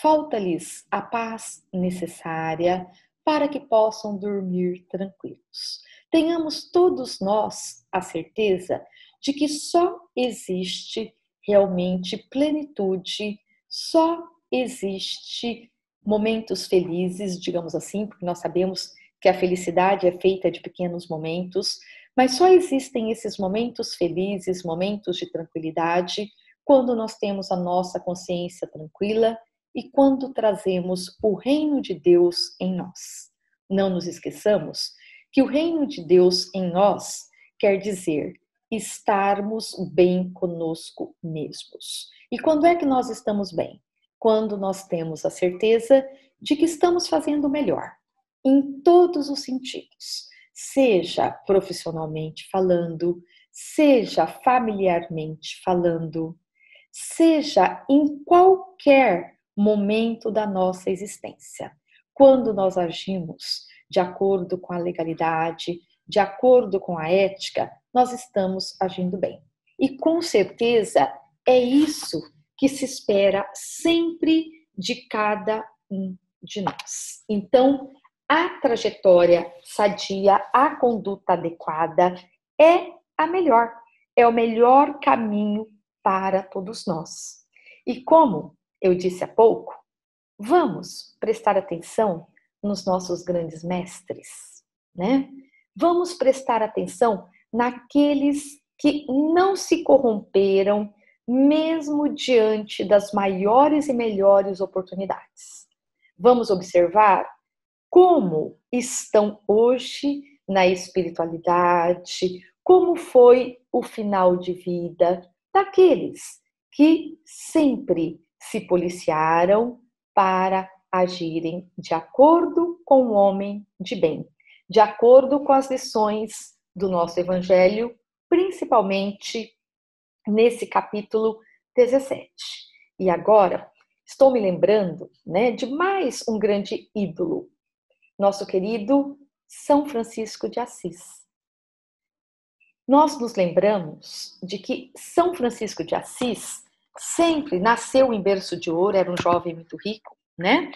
falta-lhes a paz necessária para que possam dormir tranquilos. Tenhamos todos nós a certeza de que só existe realmente plenitude, só existe momentos felizes, digamos assim, porque nós sabemos que a felicidade é feita de pequenos momentos, mas só existem esses momentos felizes, momentos de tranquilidade, quando nós temos a nossa consciência tranquila e quando trazemos o reino de Deus em nós. Não nos esqueçamos que o reino de Deus em nós quer dizer estarmos bem conosco mesmos. E quando é que nós estamos bem? Quando nós temos a certeza de que estamos fazendo melhor, em todos os sentidos, seja profissionalmente falando, seja familiarmente falando, seja em qualquer momento da nossa existência. Quando nós agimos de acordo com a legalidade, de acordo com a ética, nós estamos agindo bem. E com certeza é isso que se espera sempre de cada um de nós. Então, a trajetória sadia, a conduta adequada é a melhor, é o melhor caminho para todos nós. E como eu disse há pouco, vamos prestar atenção nos nossos grandes mestres, né? Vamos prestar atenção naqueles que não se corromperam mesmo diante das maiores e melhores oportunidades. Vamos observar como estão hoje na espiritualidade, como foi o final de vida daqueles que sempre se policiaram para agirem de acordo com o homem de bem, de acordo com as lições do nosso evangelho, principalmente nesse capítulo 17. E agora estou me lembrando, né, de mais um grande ídolo nosso querido São Francisco de Assis. Nós nos lembramos de que São Francisco de Assis sempre nasceu em berço de ouro, era um jovem muito rico, né?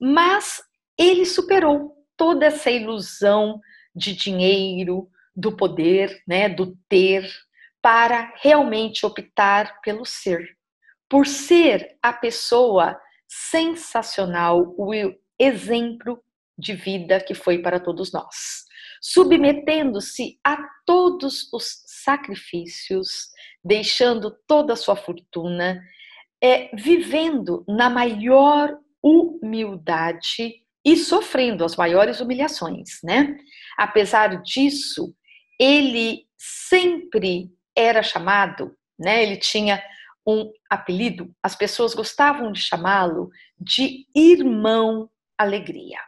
Mas ele superou toda essa ilusão de dinheiro, do poder, né, do ter, para realmente optar pelo ser. Por ser a pessoa sensacional, o exemplo de vida que foi para todos nós, submetendo-se a todos os sacrifícios, deixando toda a sua fortuna, é, vivendo na maior humildade e sofrendo as maiores humilhações, né? Apesar disso, ele sempre era chamado, né? Ele tinha um apelido, as pessoas gostavam de chamá-lo de irmão alegria.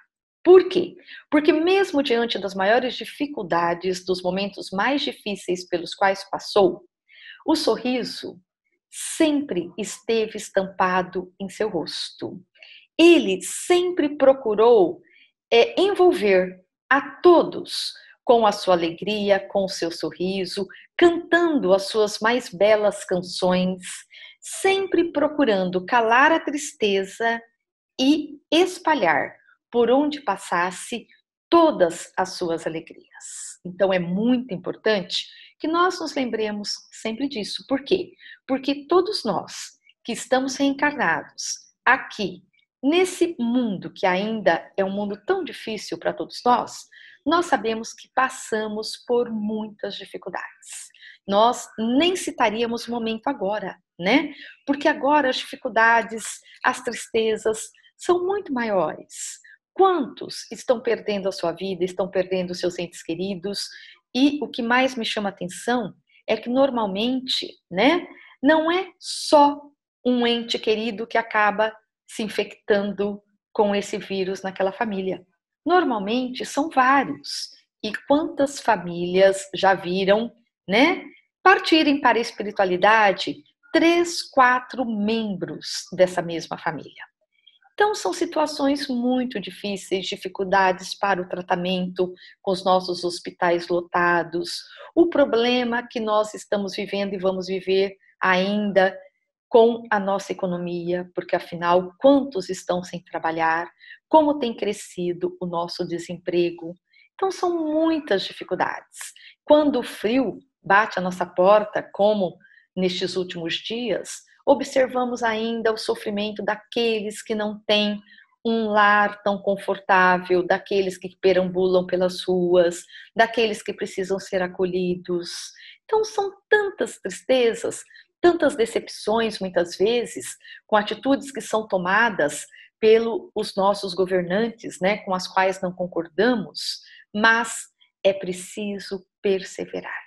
Por quê? Porque, mesmo diante das maiores dificuldades, dos momentos mais difíceis pelos quais passou, o sorriso sempre esteve estampado em seu rosto. Ele sempre procurou é, envolver a todos com a sua alegria, com o seu sorriso, cantando as suas mais belas canções, sempre procurando calar a tristeza e espalhar por onde passasse todas as suas alegrias. Então é muito importante que nós nos lembremos sempre disso. Por quê? Porque todos nós que estamos reencarnados aqui, nesse mundo que ainda é um mundo tão difícil para todos nós, nós sabemos que passamos por muitas dificuldades. Nós nem citaríamos o momento agora, né? Porque agora as dificuldades, as tristezas são muito maiores. Quantos estão perdendo a sua vida, estão perdendo seus entes queridos? E o que mais me chama atenção é que normalmente, né, não é só um ente querido que acaba se infectando com esse vírus naquela família. Normalmente são vários. E quantas famílias já viram, né, partirem para a espiritualidade três, quatro membros dessa mesma família? Então, são situações muito difíceis, dificuldades para o tratamento com os nossos hospitais lotados, o problema que nós estamos vivendo e vamos viver ainda com a nossa economia, porque afinal, quantos estão sem trabalhar, como tem crescido o nosso desemprego. Então, são muitas dificuldades. Quando o frio bate a nossa porta, como nestes últimos dias, observamos ainda o sofrimento daqueles que não têm um lar tão confortável, daqueles que perambulam pelas ruas, daqueles que precisam ser acolhidos. Então, são tantas tristezas, tantas decepções, muitas vezes, com atitudes que são tomadas pelos nossos governantes, né, com as quais não concordamos, mas é preciso perseverar.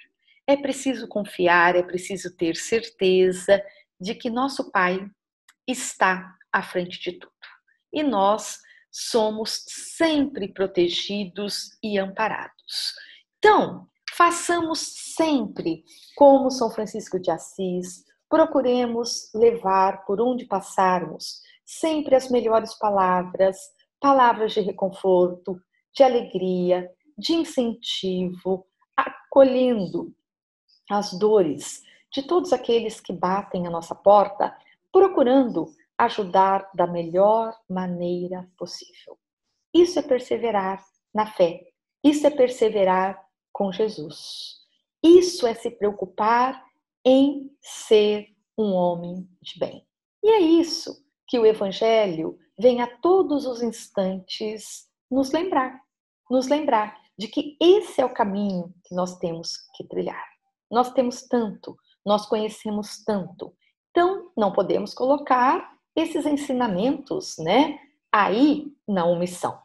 É preciso confiar, é preciso ter certeza de que nosso Pai está à frente de tudo. E nós somos sempre protegidos e amparados. Então, façamos sempre como São Francisco de Assis, procuremos levar por onde passarmos sempre as melhores palavras, palavras de reconforto, de alegria, de incentivo, acolhendo as dores de todos aqueles que batem a nossa porta, procurando ajudar da melhor maneira possível. Isso é perseverar na fé, isso é perseverar com Jesus. Isso é se preocupar em ser um homem de bem. E é isso que o Evangelho vem a todos os instantes nos lembrar, nos lembrar de que esse é o caminho que nós temos que trilhar. Nós temos tanto nós conhecemos tanto. Então, não podemos colocar esses ensinamentos, né, aí na omissão.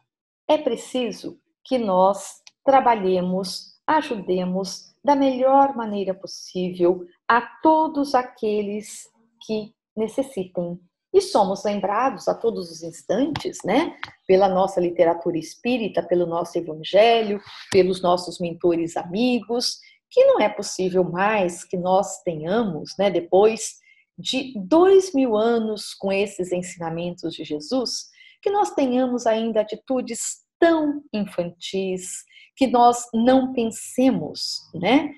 É preciso que nós trabalhemos, ajudemos da melhor maneira possível a todos aqueles que necessitem. E somos lembrados a todos os instantes, né, pela nossa literatura espírita, pelo nosso evangelho, pelos nossos mentores amigos, que não é possível mais que nós tenhamos, né, depois de dois mil anos com esses ensinamentos de Jesus, que nós tenhamos ainda atitudes tão infantis, que nós não pensemos, né,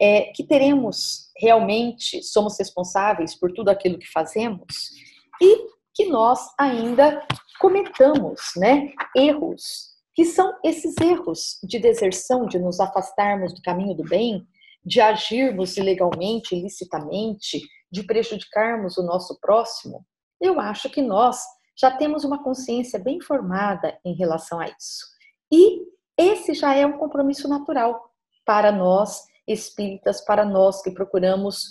é, que teremos realmente, somos responsáveis por tudo aquilo que fazemos e que nós ainda cometamos, né, erros que são esses erros de deserção, de nos afastarmos do caminho do bem, de agirmos ilegalmente, ilicitamente, de prejudicarmos o nosso próximo, eu acho que nós já temos uma consciência bem formada em relação a isso. E esse já é um compromisso natural para nós espíritas, para nós que procuramos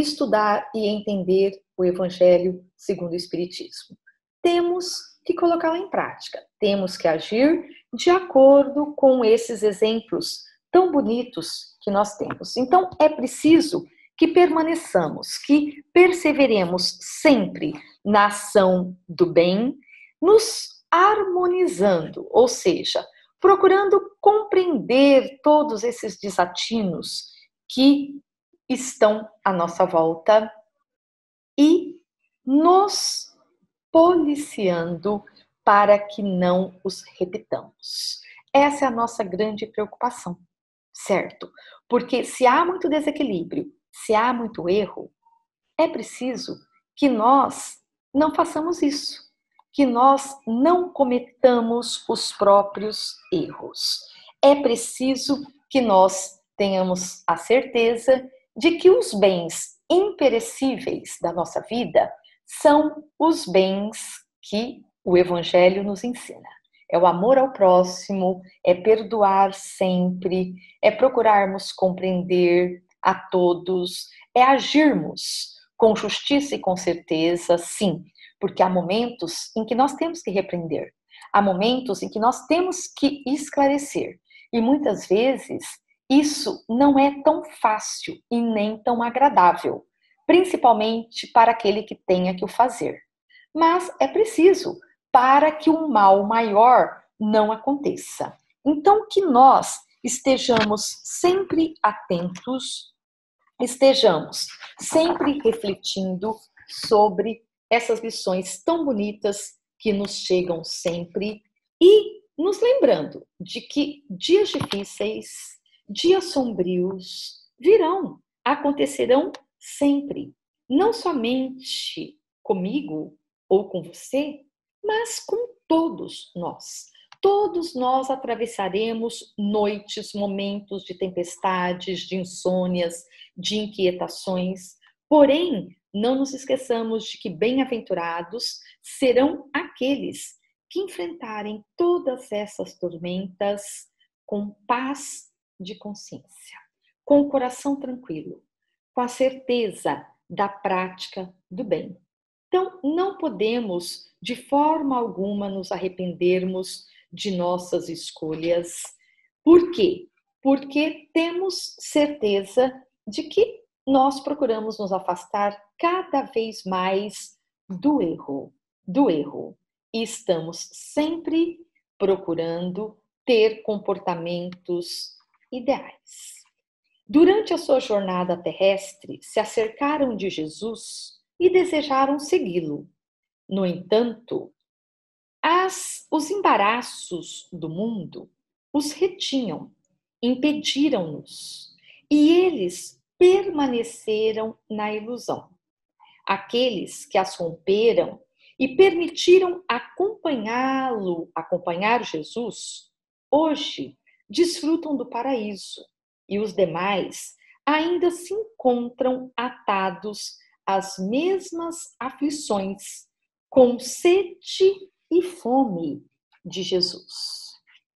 estudar e entender o Evangelho segundo o Espiritismo. Temos que colocá-lo em prática, temos que agir de acordo com esses exemplos tão bonitos que nós temos. Então, é preciso que permaneçamos, que perseveremos sempre na ação do bem, nos harmonizando, ou seja, procurando compreender todos esses desatinos que estão à nossa volta e nos policiando para que não os repitamos. Essa é a nossa grande preocupação, certo? Porque se há muito desequilíbrio, se há muito erro, é preciso que nós não façamos isso, que nós não cometamos os próprios erros. É preciso que nós tenhamos a certeza de que os bens imperecíveis da nossa vida são os bens que o Evangelho nos ensina. É o amor ao próximo, é perdoar sempre, é procurarmos compreender a todos, é agirmos com justiça e com certeza, sim, porque há momentos em que nós temos que repreender, há momentos em que nós temos que esclarecer, e muitas vezes isso não é tão fácil e nem tão agradável, principalmente para aquele que tenha que o fazer. Mas é preciso para que o mal maior não aconteça. Então, que nós estejamos sempre atentos estejamos sempre refletindo sobre essas lições tão bonitas que nos chegam sempre e nos lembrando de que dias difíceis, dias sombrios virão, acontecerão sempre, não somente comigo ou com você, mas com todos nós. Todos nós atravessaremos noites, momentos de tempestades, de insônias, de inquietações. Porém, não nos esqueçamos de que bem-aventurados serão aqueles que enfrentarem todas essas tormentas com paz de consciência, com o coração tranquilo, com a certeza da prática do bem. Então, não podemos de forma alguma nos arrependermos de nossas escolhas. Por quê? Porque temos certeza de que nós procuramos nos afastar cada vez mais do erro, do erro. E estamos sempre procurando ter comportamentos ideais. Durante a sua jornada terrestre, se acercaram de Jesus e desejaram segui-lo. No entanto, as, os embaraços do mundo os retinham, impediram-nos, e eles permaneceram na ilusão. Aqueles que as romperam e permitiram acompanhá-lo, acompanhar Jesus, hoje desfrutam do paraíso, e os demais ainda se encontram atados às mesmas aflições, com sede e fome de Jesus.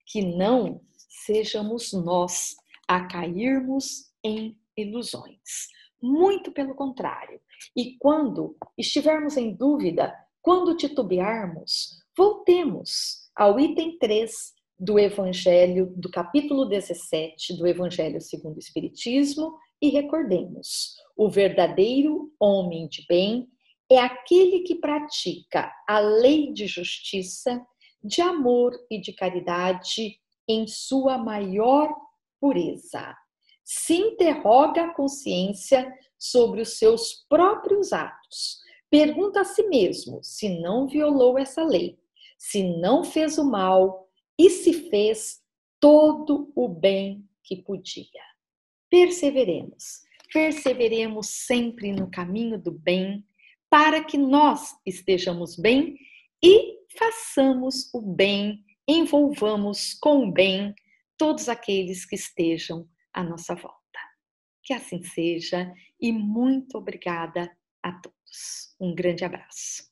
Que não sejamos nós a cairmos em ilusões. Muito pelo contrário. E quando estivermos em dúvida, quando titubearmos, voltemos ao item 3 do Evangelho, do capítulo 17 do Evangelho segundo o Espiritismo, e recordemos: o verdadeiro homem de bem é aquele que pratica a lei de justiça, de amor e de caridade em sua maior pureza. Se interroga a consciência sobre os seus próprios atos. Pergunta a si mesmo se não violou essa lei, se não fez o mal e se fez todo o bem que podia. Perseveremos, perseveremos sempre no caminho do bem para que nós estejamos bem e façamos o bem, envolvamos com o bem todos aqueles que estejam à nossa volta. Que assim seja e muito obrigada a todos. Um grande abraço.